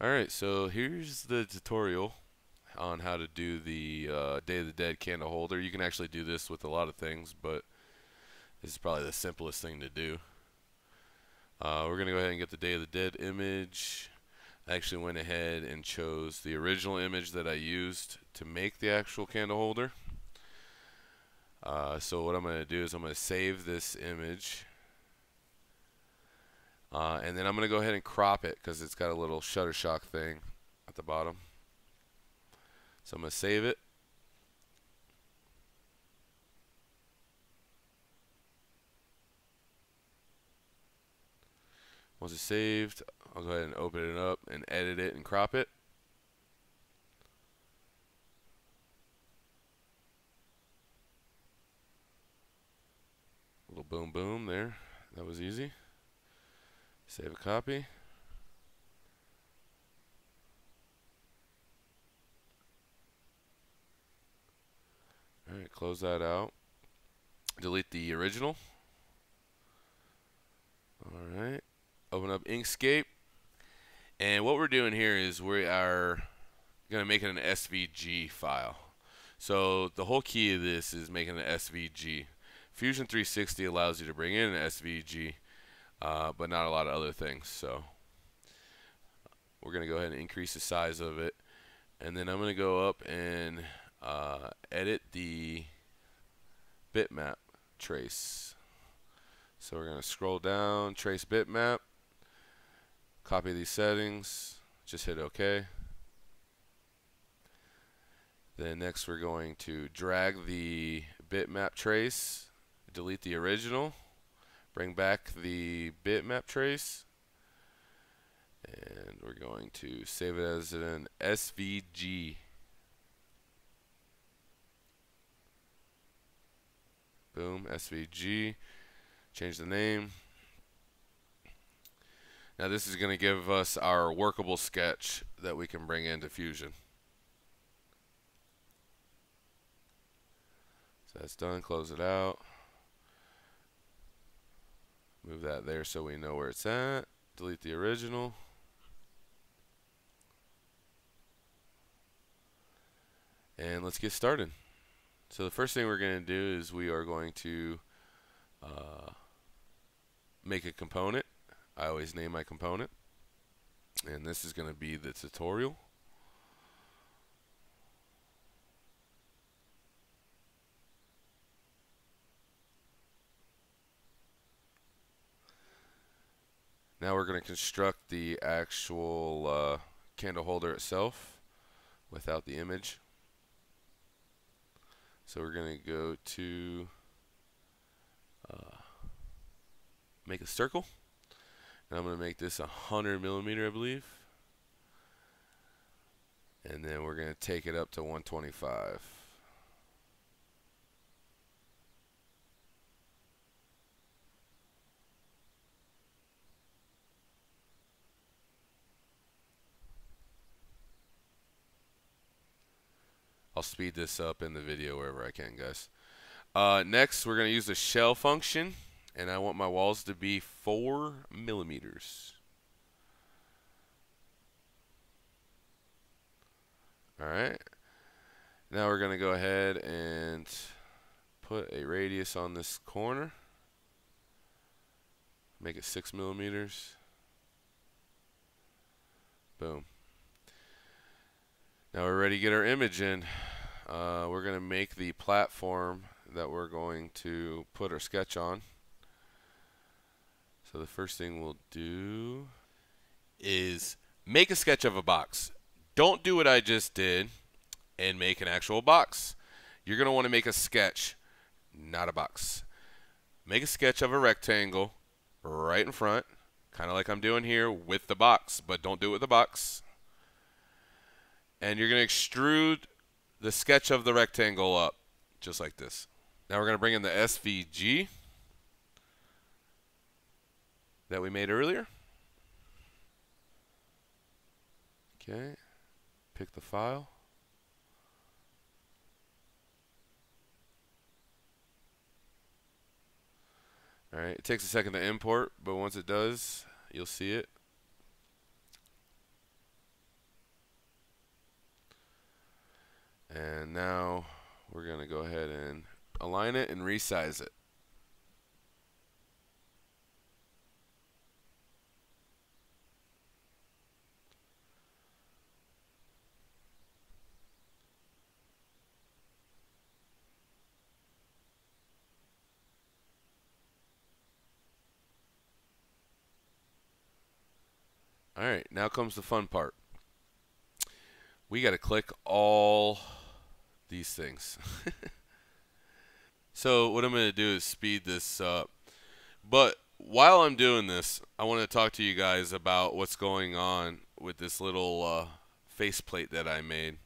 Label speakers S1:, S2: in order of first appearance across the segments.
S1: Alright, so here's the tutorial on how to do the uh, Day of the Dead candle holder. You can actually do this with a lot of things, but this is probably the simplest thing to do. Uh, we're going to go ahead and get the Day of the Dead image. I actually went ahead and chose the original image that I used to make the actual candle holder. Uh, so what I'm going to do is I'm going to save this image uh, and then I'm going to go ahead and crop it because it's got a little Shutterstock thing at the bottom. So I'm going to save it. Once it's saved, I'll go ahead and open it up and edit it and crop it. Little boom boom there. That was easy. Save a copy. Alright, close that out. Delete the original. Alright. Open up Inkscape. And what we're doing here is we are going to make it an SVG file. So the whole key of this is making an SVG. Fusion 360 allows you to bring in an SVG uh, but not a lot of other things. So we're going to go ahead and increase the size of it. And then I'm going to go up and uh, edit the bitmap trace. So we're going to scroll down, trace bitmap, copy these settings, just hit OK. Then next we're going to drag the bitmap trace, delete the original, Bring back the bitmap trace. And we're going to save it as an SVG. Boom, SVG. Change the name. Now this is going to give us our workable sketch that we can bring into Fusion. So that's done. Close it out. Move that there so we know where it's at. Delete the original. And let's get started. So the first thing we're going to do is we are going to uh, make a component. I always name my component. And this is going to be the tutorial. Now we're going to construct the actual uh, candle holder itself without the image. So we're going to go to uh, make a circle. And I'm going to make this a 100 millimeter, I believe. And then we're going to take it up to 125. I'll speed this up in the video wherever I can, guys. Uh, next, we're going to use the shell function, and I want my walls to be 4 millimeters. Alright. Now we're going to go ahead and put a radius on this corner. Make it 6 millimeters. Boom. Now we're ready to get our image in. Uh, we're going to make the platform that we're going to put our sketch on. So the first thing we'll do is make a sketch of a box. Don't do what I just did and make an actual box. You're going to want to make a sketch, not a box. Make a sketch of a rectangle right in front, kind of like I'm doing here with the box, but don't do it with the box and you're going to extrude the sketch of the rectangle up just like this. Now we're going to bring in the SVG that we made earlier. Okay, pick the file. Alright, it takes a second to import, but once it does, you'll see it. And now we're going to go ahead and align it and resize it. All right, now comes the fun part. We got to click all these things. so what I'm going to do is speed this up. But while I'm doing this, I want to talk to you guys about what's going on with this little uh, faceplate that I made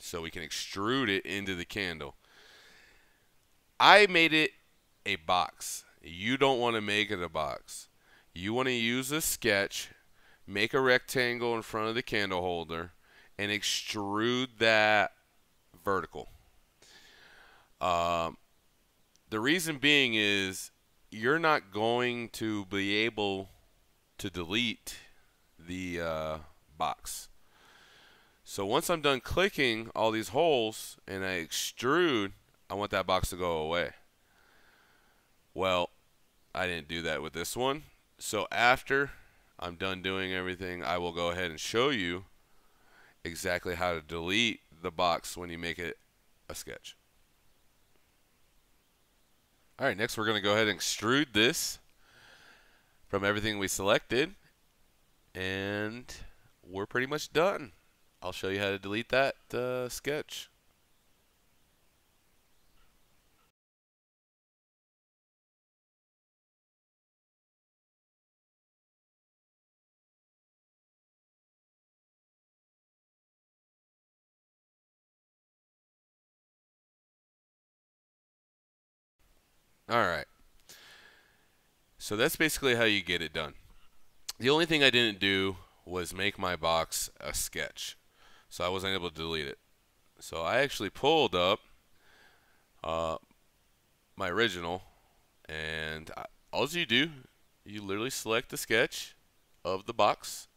S1: so we can extrude it into the candle. I made it a box. You don't want to make it a box. You want to use a sketch make a rectangle in front of the candle holder, and extrude that vertical. Um, the reason being is you're not going to be able to delete the uh, box. So once I'm done clicking all these holes and I extrude, I want that box to go away. Well, I didn't do that with this one. So after I'm done doing everything, I will go ahead and show you exactly how to delete the box when you make it a sketch. All right, next we're going to go ahead and extrude this from everything we selected. And we're pretty much done. I'll show you how to delete that uh, sketch. All right. So that's basically how you get it done. The only thing I didn't do was make my box a sketch. So I wasn't able to delete it. So I actually pulled up uh, my original and I, all you do, you literally select the sketch of the box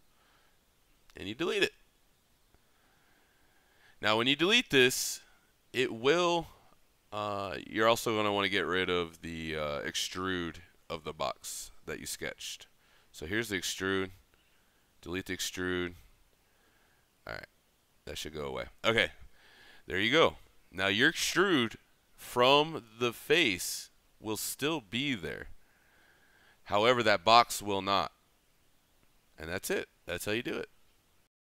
S1: and you delete it. Now when you delete this, it will uh, you're also going to want to get rid of the uh, extrude of the box that you sketched. So here's the extrude. Delete the extrude. Alright, that should go away. Okay, there you go. Now your extrude from the face will still be there. However, that box will not. And that's it. That's how you do it.